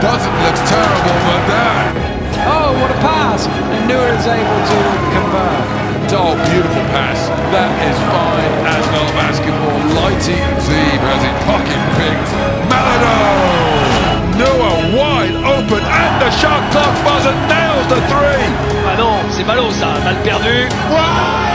Doesn't look terrible, but that. Oh, what a pass! And Neuer is able to convert. Oh, beautiful pass. That is fine as well basketball. Lighty Zeeb has it pocket picked. Maledon! Noah wide open and the shot clock buzzer nails the three. Ah non, c'est ballot ça, mal perdu. Wow!